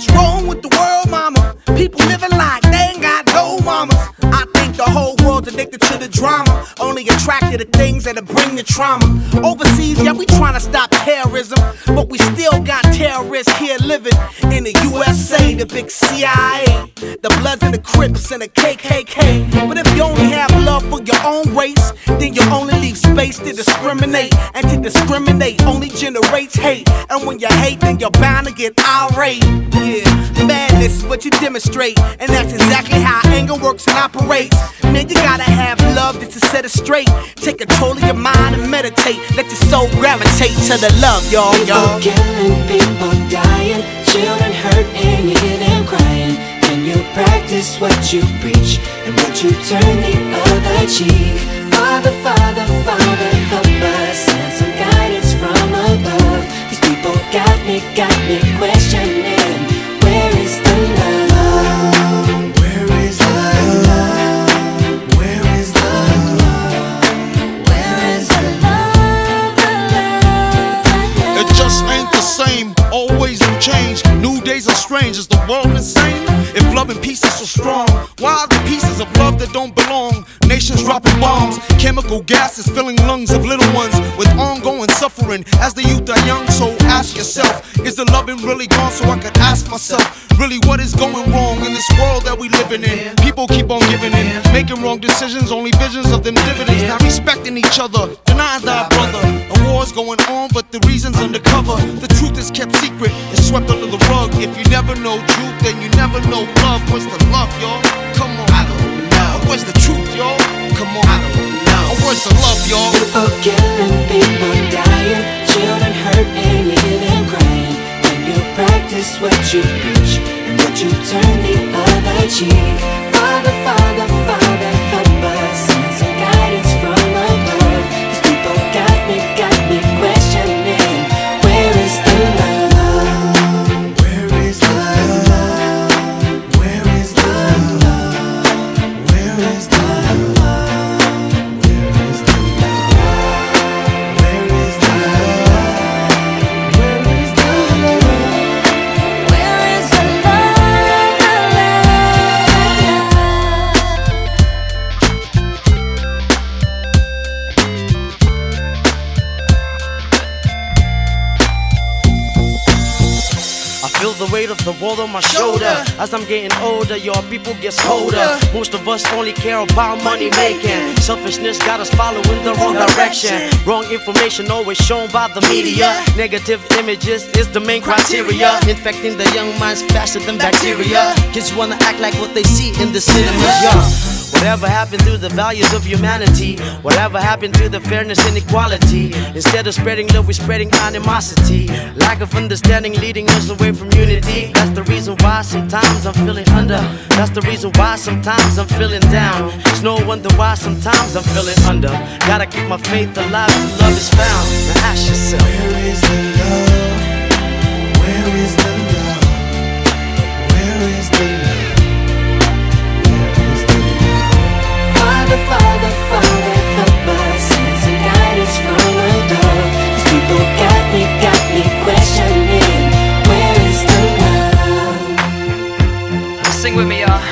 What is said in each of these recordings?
What's wrong with the world, mama? People living things that'll bring the trauma. Overseas, yeah, we trying to stop terrorism, but we still got terrorists here living in the USA, the big CIA, the Bloods and the Crips and the KKK. But if you only have love for your own race, then you only leave space to discriminate. And to discriminate only generates hate. And when you hate, then you're bound to get irate. Yeah, madness is what you demonstrate. And that's exactly how anger works and operates. Man, you gotta have love just to set it straight. Take control of your mind and meditate. Let your soul gravitate to the love, y'all, y'all. People killing, people dying, children hurt and you hear them crying. Can you practice what you preach and would you turn the other cheek? Father, Father, Father, help Is the world insane? If love and peace is so strong, why are the pieces of love that don't belong? Nations dropping bombs, chemical gases filling lungs of little ones with ongoing suffering. As the youth are young, so ask yourself, is the loving really gone? So I could ask myself, really, what is going wrong in this world that we living in? People keep on giving in, making wrong decisions, only visions of them dividends. Not respecting each other, denying thy war's going on, but the reason's undercover. The truth is kept secret, it's swept under the rug. If you never know truth, then you never know love. Where's the love, y'all? Come on. I don't know. Where's the truth, y'all? Come on. I don't know. Where's the love, y'all? People killing, people dying, children hurt hear them crying. When you practice what you preach and would you turn the other cheek? Father, Father, Father, feel the weight of the world on my shoulder. As I'm getting older, your people get colder. Most of us only care about money making. Selfishness got us following the wrong direction. Wrong information always shown by the media. Negative images is the main criteria. Infecting the young minds faster than bacteria. Kids wanna act like what they see in the cinemas. Yeah. Whatever happened to the values of humanity? Whatever happened to the fairness and equality? Instead of spreading love, we're spreading animosity. Lack of understanding leading us away from unity. That's the reason why sometimes I'm feeling under. That's the reason why sometimes I'm feeling down. It's no wonder why sometimes I'm feeling under. Gotta keep my faith alive till love is found. Now ask yourself. Where is the love?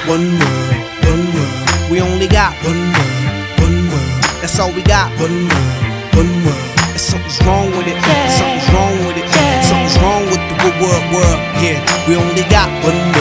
One world, one world. We only got one world, one world. That's all we got. One world, one world. And something's wrong with it. Something's wrong with it. Something's wrong with the world, world. Yeah, we only got one world,